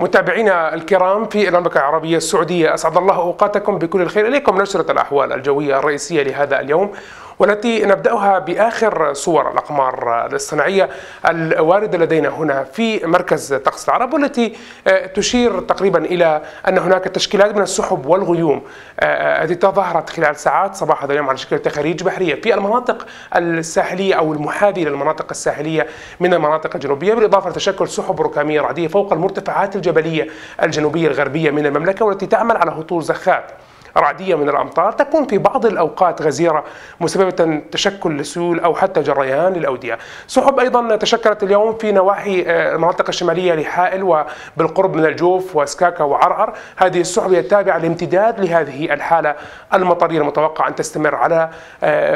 متابعينا الكرام في المملكة العربية السعودية أسعد الله أوقاتكم بكل الخير إليكم. نشرة الأحوال الجوية الرئيسية لهذا اليوم. والتي نبدأها بآخر صور الأقمار الاصطناعية الواردة لدينا هنا في مركز طقس العرب والتي تشير تقريبا إلى أن هناك تشكيلات من السحب والغيوم التي تظاهرت خلال ساعات. صباح هذا اليوم على شكل تخاريج بحرية في المناطق الساحلية أو المحاذية للمناطق الساحلية من المناطق الجنوبية بالإضافة لتشكل سحب ركامية رعدية فوق المرتفعات الجبلية الجنوبية الغربية من المملكة والتي تعمل على هطول زخات. رعدية من الأمطار تكون في بعض الأوقات غزيرة مسببة تشكل لسيول أو حتى جريان للأودية. سحب أيضا تشكلت اليوم في نواحي المناطق الشمالية لحائل وبالقرب من الجوف وسكاكا وعرعر. هذه السحب هي تابعة لامتداد لهذه الحالة المطرية المتوقع أن تستمر على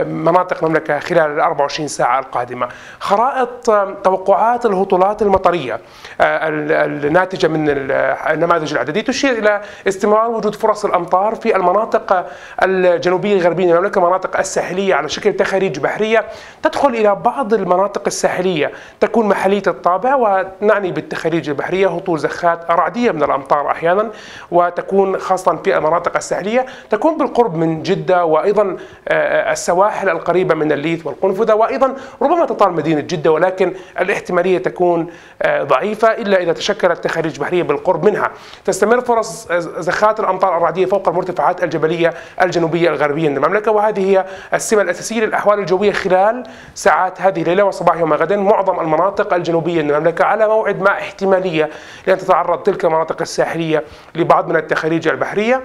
مناطق المملكة خلال ال 24 ساعة القادمة. خرائط توقعات الهطولات المطرية الناتجة من النماذج العددية تشير إلى استمرار وجود فرص الأمطار في المناطق الجنوبية الغربية من المملكة مناطق الساحلية على شكل تخاريج بحرية تدخل إلى بعض المناطق الساحلية تكون محلية الطابع ونعني بالتخاريج البحرية هطول زخات رعدية من الأمطار أحيانا وتكون خاصة في المناطق الساحلية تكون بالقرب من جدة وأيضا السواحل القريبة من الليث والقنفذة وأيضا ربما تطال مدينة جدة ولكن الاحتمالية تكون ضعيفة إلا إذا تشكلت تخاريج بحرية بالقرب منها. تستمر فرص زخات الأمطار الرعدية فوق المرتفعات الجبلية الجنوبية الغربية من المملكة وهذه هي السمة الأساسية للأحوال الجوية خلال ساعات هذه الليلة وصباح يوم غدا معظم المناطق الجنوبية من المملكة على موعد مع احتمالية لأن تتعرض تلك المناطق الساحلية لبعض من التخاريج البحرية.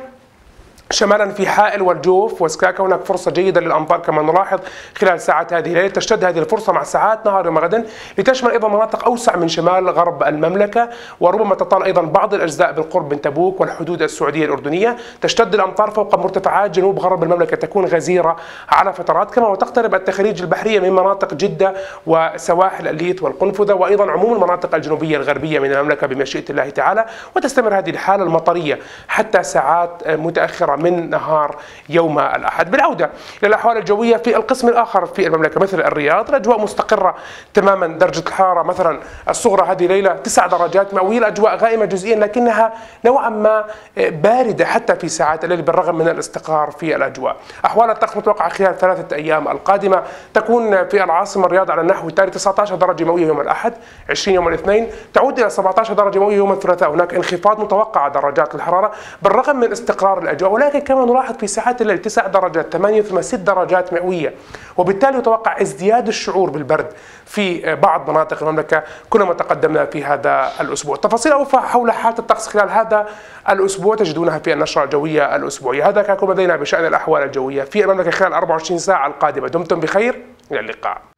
شمالا في حائل والجوف وسكاكا هناك فرصة جيدة للأمطار كما نلاحظ خلال ساعات هذه الليلة تشتد هذه الفرصة مع ساعات نهار يوم غدا لتشمل أيضا مناطق أوسع من شمال غرب المملكة وربما تطال أيضا بعض الأجزاء بالقرب من تبوك والحدود السعودية الأردنية. تشتد الأمطار فوق مرتفعات جنوب غرب المملكة تكون غزيرة على فترات. كما وتقترب التخاريج البحرية من مناطق جدة وسواحل الليث والقنفذة وأيضا عموم المناطق الجنوبية الغربية من المملكة بمشيئة الله تعالى. وتستمر هذه الحالة المطرية حتى ساعات متأخرة. من نهار يوم الأحد. بالعودة إلى الأحوال الجوية في القسم الآخر في المملكة مثل الرياض الأجواء مستقرة تماما. درجة الحرارة مثلا الصغرى هذه ليلة 9 درجات مئوية. الأجواء غائمة جزئيا لكنها نوعا ما باردة حتى في ساعات الليل بالرغم من الاستقرار في الأجواء. أحوال الطقس متوقعة خلال ثلاثة أيام. القادمة تكون في العاصمة الرياض على النحو التالي 19 درجة مئوية يوم الأحد 20 يوم الاثنين. تعود إلى 17 درجة مئوية يوم الثلاثاء. هناك انخفاض متوقع درجات الحرارة بالرغم من استقرار الأجواء. ولكن كما نلاحظ في ساعات الليل 9 درجات 8 ثم 6 درجات مئوية وبالتالي يتوقع ازدياد الشعور بالبرد في بعض مناطق المملكة كلما تقدمنا في هذا الأسبوع. تفاصيل أوفى حول حالة الطقس خلال هذا الأسبوع تجدونها في النشرة الجوية الأسبوعية. هذا كان لدينا بشأن الأحوال الجوية في المملكة خلال 24 ساعة القادمة. دمتم بخير إلى اللقاء.